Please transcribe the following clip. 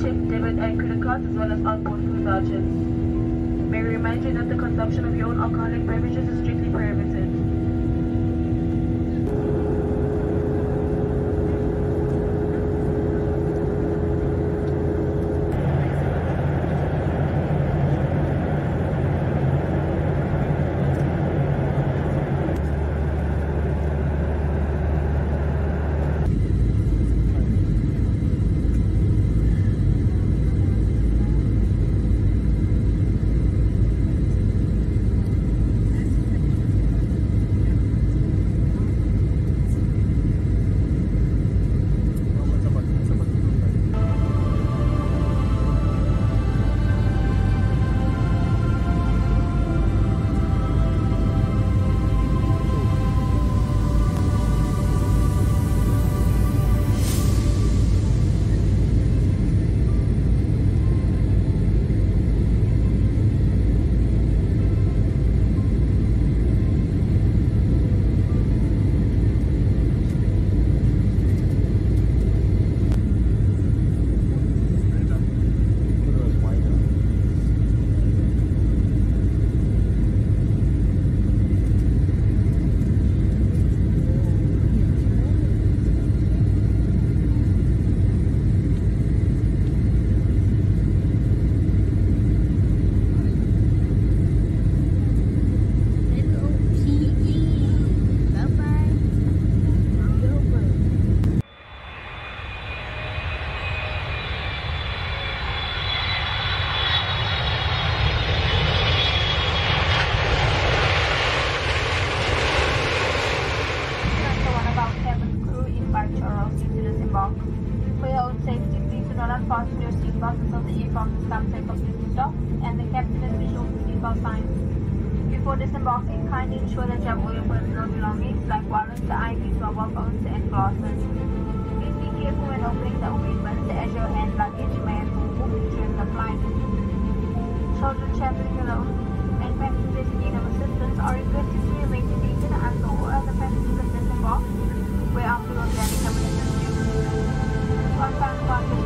check, debit, and credit cards, as well as outbound food vouchers. May we remind you that the consumption of your own alcoholic beverages is strictly prohibited. kindly ensure that your wallet personal belongings like wallets, IDs, mobile phones, and glasses. Please be careful when opening the equipment as your hand luggage may have been moved during the flight. Children traveling alone and passengers in need of assistance are requested to remain seated until all other passengers disembark, where afterwards they can assist you. One time,